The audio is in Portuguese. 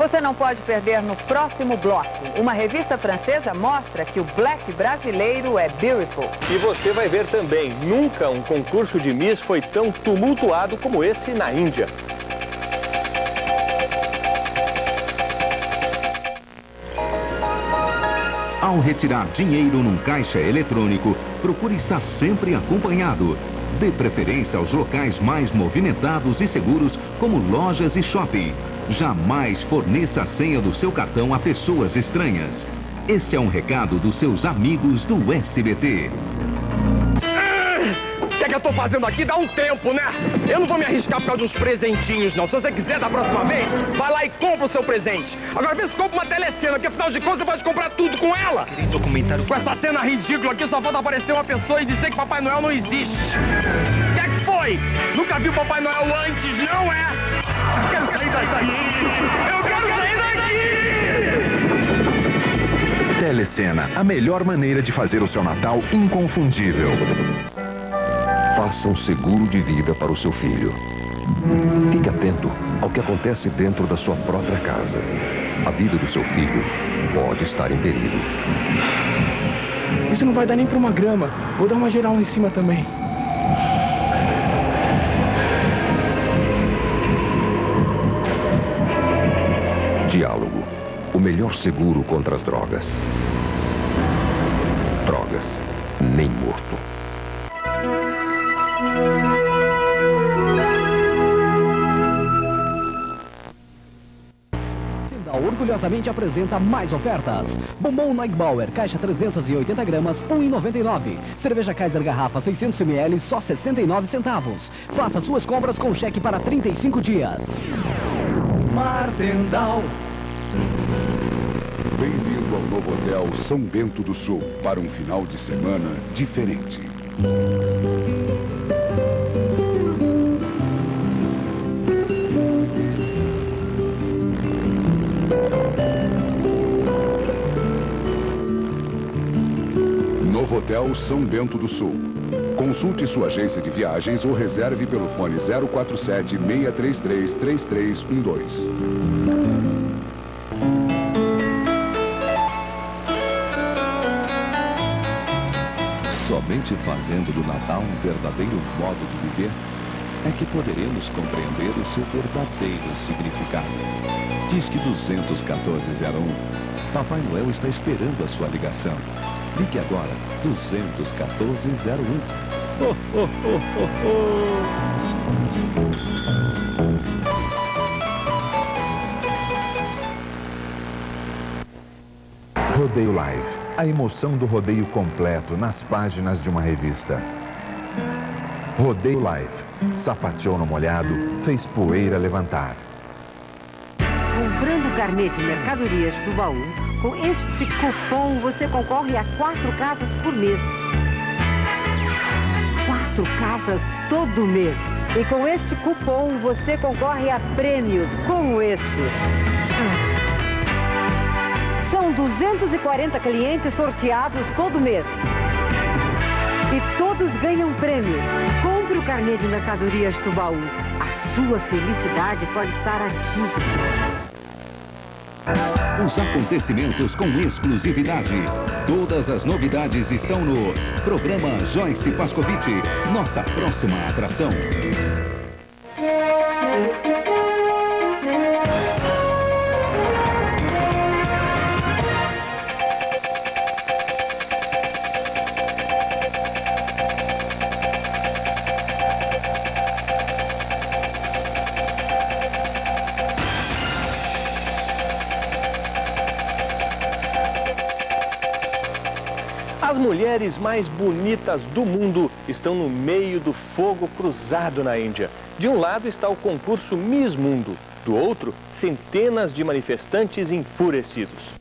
Você não pode perder no próximo bloco. Uma revista francesa mostra que o black brasileiro é beautiful. E você vai ver também, nunca um concurso de Miss foi tão tumultuado como esse na Índia. Ao retirar dinheiro num caixa eletrônico, procure estar sempre acompanhado. Dê preferência aos locais mais movimentados e seguros, como lojas e shopping. Jamais forneça a senha do seu cartão a pessoas estranhas. Este é um recado dos seus amigos do SBT que eu tô fazendo aqui dá um tempo, né? Eu não vou me arriscar por causa de uns presentinhos, não. Se você quiser da próxima vez, vai lá e compra o seu presente. Agora vê se compra uma telecena, porque afinal de contas você pode comprar tudo com ela. documentário. Com essa cena ridícula aqui, só falta aparecer uma pessoa e dizer que Papai Noel não existe. O que é que foi? Nunca viu Papai Noel antes, não é? Telecena, a melhor maneira de fazer o seu Natal inconfundível. Faça um seguro de vida para o seu filho. Fique atento ao que acontece dentro da sua própria casa. A vida do seu filho pode estar em perigo. Isso não vai dar nem para uma grama. Vou dar uma geral em cima também. Melhor seguro contra as drogas. Drogas. Nem morto. orgulhosamente apresenta mais ofertas. Bombom Neugbauer, caixa 380 gramas, 1,99. Cerveja Kaiser garrafa 600 ml, só 69 centavos. Faça suas compras com cheque para 35 dias. Martendal. Bem-vindo ao novo hotel São Bento do Sul para um final de semana diferente. Novo Hotel São Bento do Sul. Consulte sua agência de viagens ou reserve pelo fone 047 633 3312. Somente fazendo do Natal um verdadeiro modo de viver é que poderemos compreender o seu verdadeiro significado. Diz que 21401 Papai Noel está esperando a sua ligação. Ligue agora, 21401. Oh, oh, oh, Rodeio Live. A emoção do rodeio completo nas páginas de uma revista. Rodeio Live. Sapateou no molhado, fez poeira levantar. Comprando o carnê de mercadorias do baú, com este cupom você concorre a quatro casas por mês. Quatro casas todo mês. E com este cupom você concorre a prêmios como este. São 240 clientes sorteados todo mês. E todos ganham prêmios. Compre o carnê de mercadorias do baú. A sua felicidade pode estar aqui. Os acontecimentos com exclusividade. Todas as novidades estão no programa Joyce Pascovitch. Nossa próxima atração. As mulheres mais bonitas do mundo estão no meio do fogo cruzado na Índia. De um lado está o concurso Miss Mundo, do outro, centenas de manifestantes enfurecidos.